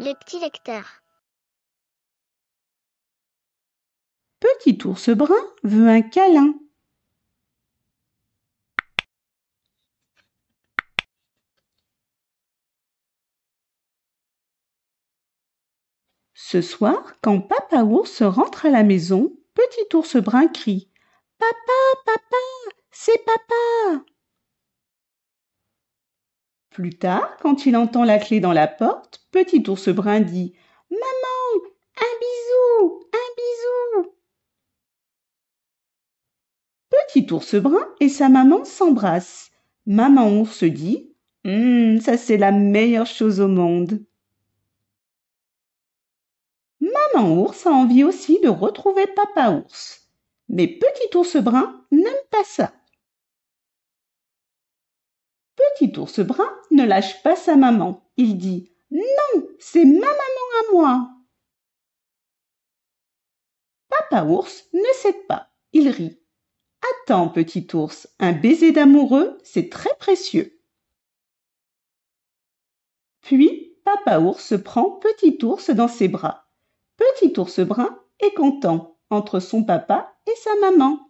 les petits lecteurs. Petit ours brun veut un câlin. Ce soir, quand Papa ours rentre à la maison, Petit ours brun crie Papa, papa, c'est papa. Plus tard, quand il entend la clé dans la porte, Petit ours brun dit Maman, un bisou, un bisou. Petit ours brun et sa maman s'embrassent. Maman ours dit Hum, ça c'est la meilleure chose au monde. Maman ours a envie aussi de retrouver papa ours. Mais petit ours brun n'aime pas ça. Petit ours brun ne lâche pas sa maman. Il dit Non, c'est ma maman à moi. Papa ours ne sait pas. Il rit. Attends, petit ours, un baiser d'amoureux, c'est très précieux. Puis, papa ours prend petit ours dans ses bras. Petit ours brun est content entre son papa et sa maman.